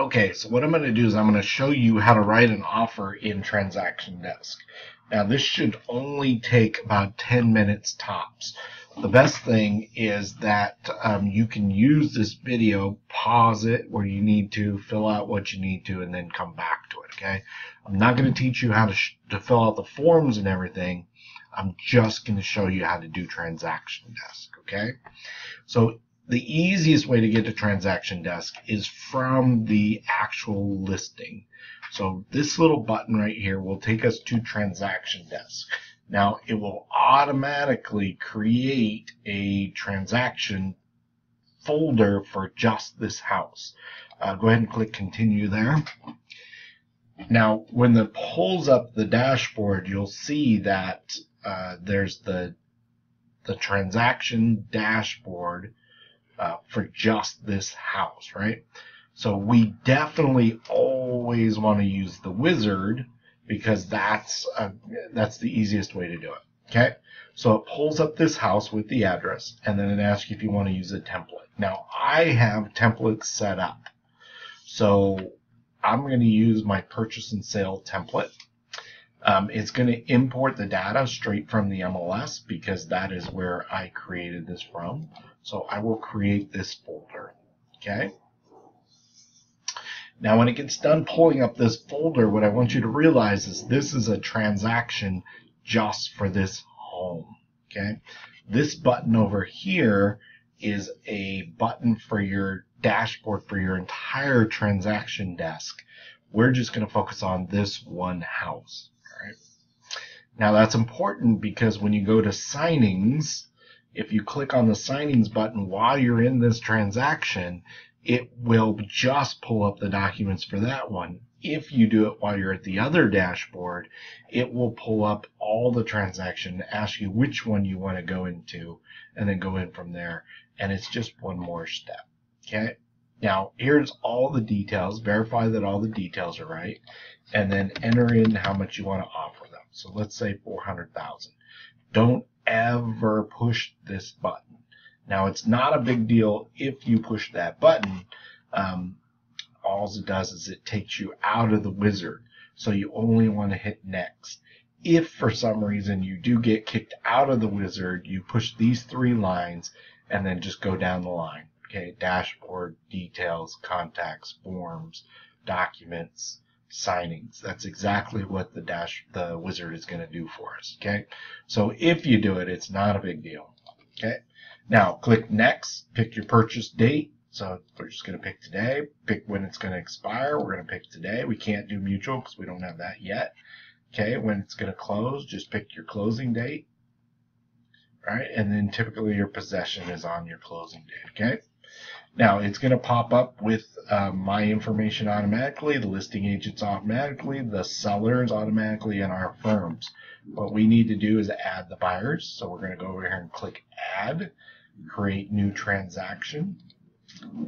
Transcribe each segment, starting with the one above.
Okay, so what I'm going to do is I'm going to show you how to write an offer in Transaction Desk. Now this should only take about 10 minutes tops. The best thing is that um, you can use this video, pause it where you need to, fill out what you need to, and then come back to it, okay? I'm not going to teach you how to, to fill out the forms and everything. I'm just going to show you how to do Transaction Desk, okay? So the easiest way to get to transaction desk is from the actual listing. So this little button right here will take us to transaction desk. Now it will automatically create a transaction folder for just this house. Uh, go ahead and click continue there. Now when it pulls up the dashboard, you'll see that uh, there's the the transaction dashboard uh, for just this house, right? So we definitely always want to use the wizard because that's a, that's the easiest way to do it. Okay, so it pulls up this house with the address, and then it asks you if you want to use a template. Now I have templates set up, so I'm going to use my purchase and sale template. Um, it's going to import the data straight from the MLS because that is where I created this from. So I will create this folder. Okay. Now when it gets done pulling up this folder, what I want you to realize is this is a transaction just for this home. Okay. This button over here is a button for your dashboard for your entire transaction desk. We're just going to focus on this one house. All right. Now that's important because when you go to signings, if you click on the signings button while you're in this transaction, it will just pull up the documents for that one. If you do it while you're at the other dashboard, it will pull up all the transaction, ask you which one you want to go into, and then go in from there. And it's just one more step. Okay. Now, here's all the details. Verify that all the details are right. And then enter in how much you want to offer them. So let's say 400,000. Don't ever push this button. Now it's not a big deal if you push that button. Um, all it does is it takes you out of the wizard. So you only want to hit next. If for some reason you do get kicked out of the wizard, you push these three lines and then just go down the line. Okay, dashboard, details, contacts, forms, documents, signings. That's exactly what the dash the wizard is going to do for us. Okay, so if you do it, it's not a big deal. Okay, now click next. Pick your purchase date. So we're just going to pick today. Pick when it's going to expire. We're going to pick today. We can't do mutual because we don't have that yet. Okay, when it's going to close, just pick your closing date. Right, and then typically your possession is on your closing date. Okay. Now it's going to pop up with uh, my information automatically, the listing agents automatically, the sellers automatically, and our firms. What we need to do is add the buyers. So we're going to go over here and click add, create new transaction,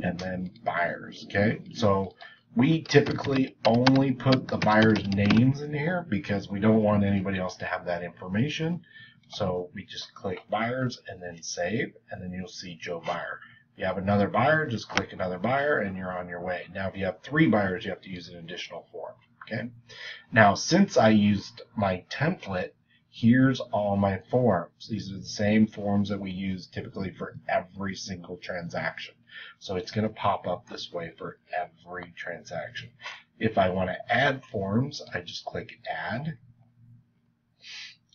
and then buyers. Okay. So we typically only put the buyers' names in here because we don't want anybody else to have that information. So we just click buyers and then save, and then you'll see Joe Buyer you have another buyer, just click another buyer and you're on your way. Now, if you have three buyers, you have to use an additional form. Okay. Now, since I used my template, here's all my forms. These are the same forms that we use typically for every single transaction. So it's going to pop up this way for every transaction. If I want to add forms, I just click add.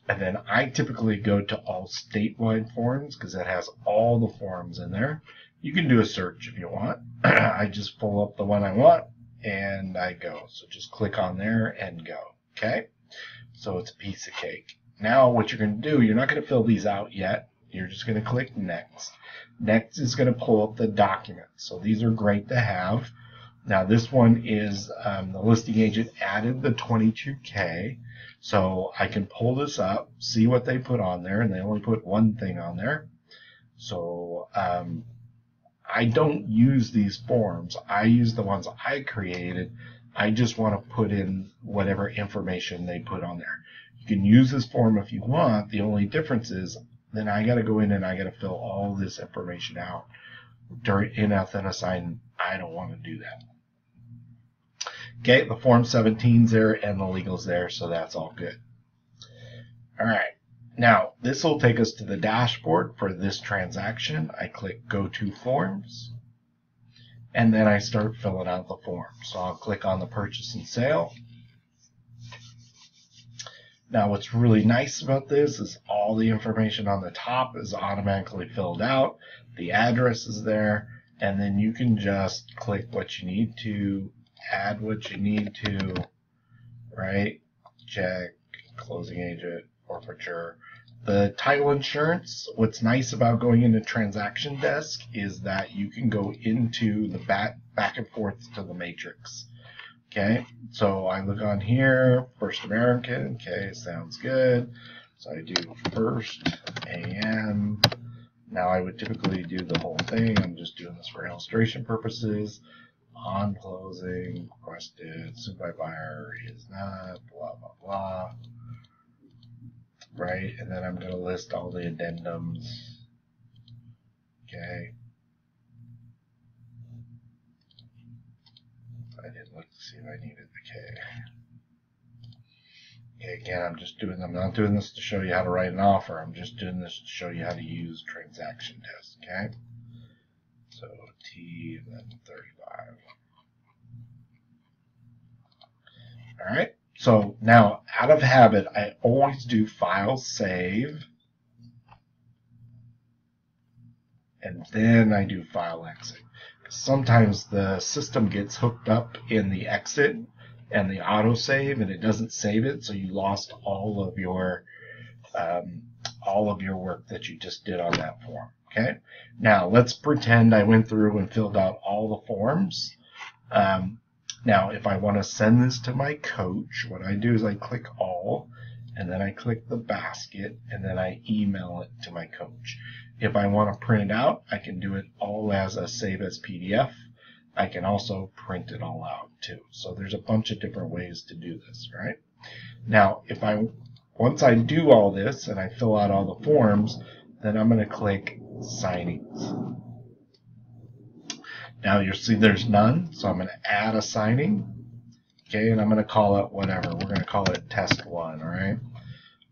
And then I typically go to all statewide forms because it has all the forms in there. You can do a search if you want. I just pull up the one I want and I go. So just click on there and go. Okay. So it's a piece of cake. Now what you're going to do, you're not going to fill these out yet. You're just going to click next. Next is going to pull up the document. So these are great to have. Now this one is um, the listing agent added the 22K. So I can pull this up, see what they put on there, and they only put one thing on there. So um, I don't use these forms. I use the ones I created. I just want to put in whatever information they put on there. You can use this form if you want. The only difference is then I got to go in and I got to fill all this information out during in Athena. I don't want to do that. Okay, the Form 17's there and the legal's there, so that's all good. All right. Now, this will take us to the dashboard for this transaction. I click Go to Forms, and then I start filling out the form. So I'll click on the Purchase and Sale. Now, what's really nice about this is all the information on the top is automatically filled out. The address is there, and then you can just click what you need to, add what you need to, right? Check, closing agent, forfeiture. The title insurance, what's nice about going into transaction desk is that you can go into the back, back and forth to the matrix. Okay, so I look on here, First American, okay, sounds good. So I do First AM. Now I would typically do the whole thing. I'm just doing this for illustration purposes. On closing, requested, sued by buyer is not, blah, blah, blah right? And then I'm going to list all the addendums. Okay. I didn't look to see if I needed the K. Okay, again, I'm just doing, I'm not doing this to show you how to write an offer. I'm just doing this to show you how to use transaction desk, okay? So T and then 35. All right. So now, out of habit, I always do file save, and then I do file exit. Sometimes the system gets hooked up in the exit and the autosave, and it doesn't save it, so you lost all of your um, all of your work that you just did on that form. Okay. Now let's pretend I went through and filled out all the forms. Um, now, if I want to send this to my coach, what I do is I click all, and then I click the basket, and then I email it to my coach. If I want to print it out, I can do it all as a save as PDF. I can also print it all out too. So there's a bunch of different ways to do this, right? Now, if I once I do all this and I fill out all the forms, then I'm going to click signings. Now you'll see there's none, so I'm going to add a signing. Okay, and I'm going to call it whatever. We're going to call it test one, all right?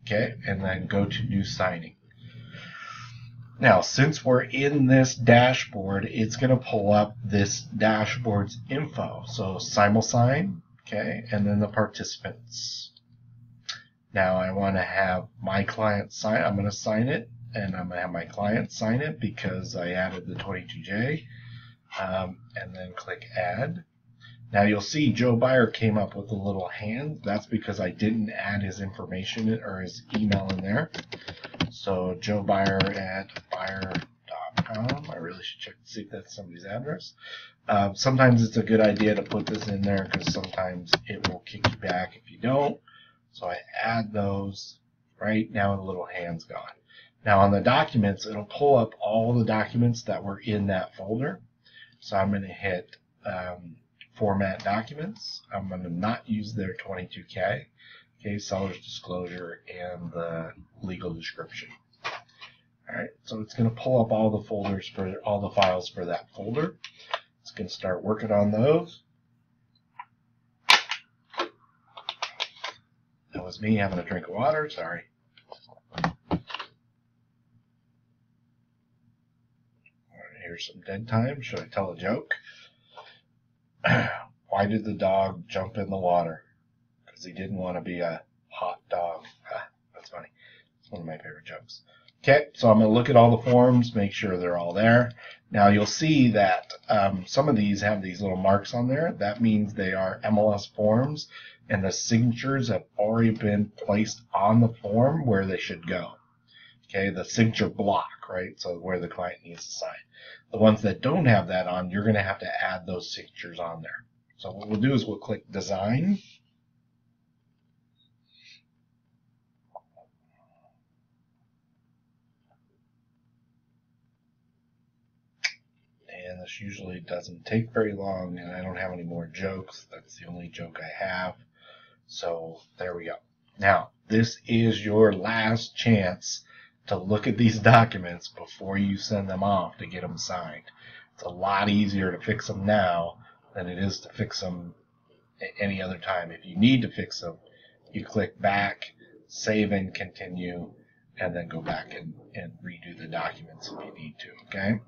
Okay, and then go to new signing. Now, since we're in this dashboard, it's going to pull up this dashboard's info. So SimulSign, okay, and then the participants. Now I want to have my client sign, I'm going to sign it, and I'm going to have my client sign it because I added the 22J um, and then click add. Now you'll see Joe Buyer came up with a little hand. That's because I didn't add his information or his email in there. So Joe Buyer at buyer.com. I really should check to see if that's somebody's address. Uh, sometimes it's a good idea to put this in there because sometimes it will kick you back if you don't. So I add those. Right now the little hand's gone. Now on the documents, it'll pull up all the documents that were in that folder. So I'm going to hit um, Format Documents. I'm going to not use their 22K, okay, seller's disclosure, and the legal description. All right, so it's going to pull up all the folders for all the files for that folder. It's going to start working on those. That was me having a drink of water. Sorry. Here's some dead time. Should I tell a joke? Why did the dog jump in the water? Because he didn't want to be a hot dog. Ah, that's funny. It's one of my favorite jokes. Okay, so I'm going to look at all the forms, make sure they're all there. Now you'll see that um, some of these have these little marks on there. That means they are MLS forms and the signatures have already been placed on the form where they should go. Okay, the signature block, right? So where the client needs to sign. The ones that don't have that on, you're going to have to add those signatures on there. So what we'll do is we'll click Design. And this usually doesn't take very long, and I don't have any more jokes. That's the only joke I have. So there we go. Now, this is your last chance to look at these documents before you send them off to get them signed. It's a lot easier to fix them now than it is to fix them at any other time. If you need to fix them, you click back, save and continue, and then go back and, and redo the documents if you need to, okay?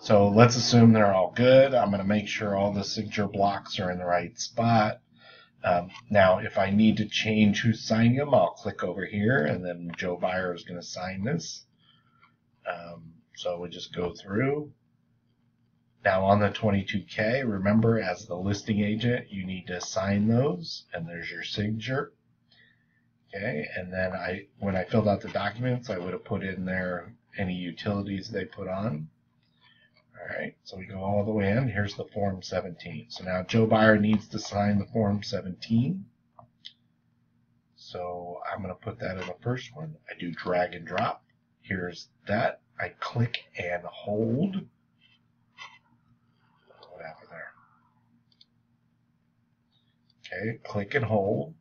So let's assume they're all good. I'm going to make sure all the signature blocks are in the right spot. Um, now, if I need to change who's signing them, I'll click over here, and then Joe Buyer is going to sign this. Um, so we just go through. Now on the 22K, remember as the listing agent, you need to sign those, and there's your signature. Okay, and then I, when I filled out the documents, I would have put in there any utilities they put on. All right, so we go all the way in. Here's the Form 17. So now Joe Buyer needs to sign the Form 17. So I'm going to put that in the first one. I do drag and drop. Here's that. I click and hold. What happened there? Okay, click and hold.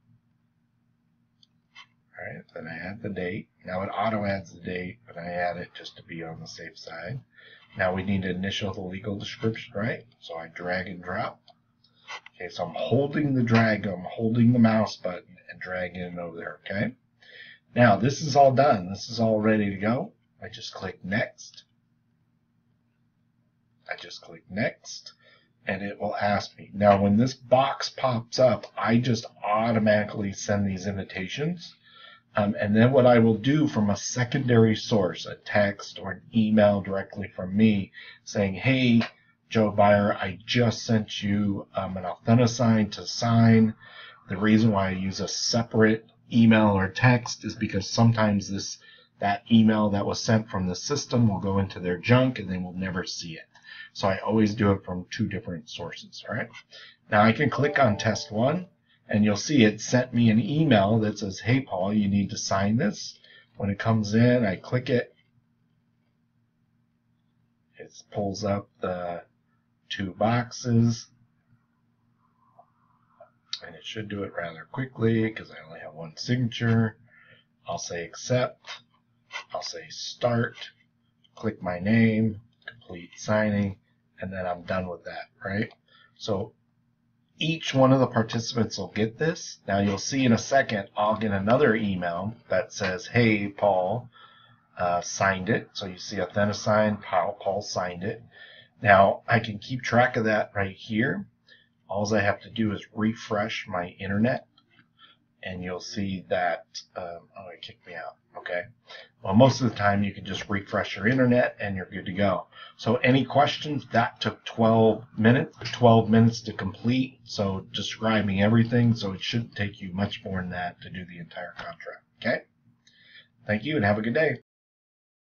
All right, then I add the date. Now it auto adds the date, but I add it just to be on the safe side. Now we need to initial the legal description, right? So I drag and drop. Okay, so I'm holding the drag, I'm holding the mouse button and dragging it over there, okay? Now this is all done. This is all ready to go. I just click next. I just click next and it will ask me. Now when this box pops up, I just automatically send these invitations um, and then what I will do from a secondary source, a text or an email directly from me saying, hey, Joe Buyer, I just sent you um, an authentisign to sign. The reason why I use a separate email or text is because sometimes this that email that was sent from the system will go into their junk and they will never see it. So I always do it from two different sources. All right. Now I can click on test one and you'll see it sent me an email that says, hey, Paul, you need to sign this. When it comes in, I click it. It pulls up the two boxes. And it should do it rather quickly because I only have one signature. I'll say accept. I'll say start. Click my name, complete signing, and then I'm done with that, right? So each one of the participants will get this. Now you'll see in a second, I'll get another email that says, hey, Paul uh, signed it. So you see Authentisign, Paul, Paul signed it. Now I can keep track of that right here. All I have to do is refresh my internet and you'll see that, um, oh, it kicked me out. Okay. Well, most of the time you can just refresh your internet and you're good to go. So any questions? That took 12 minutes, 12 minutes to complete. So describing everything. So it shouldn't take you much more than that to do the entire contract. Okay. Thank you and have a good day.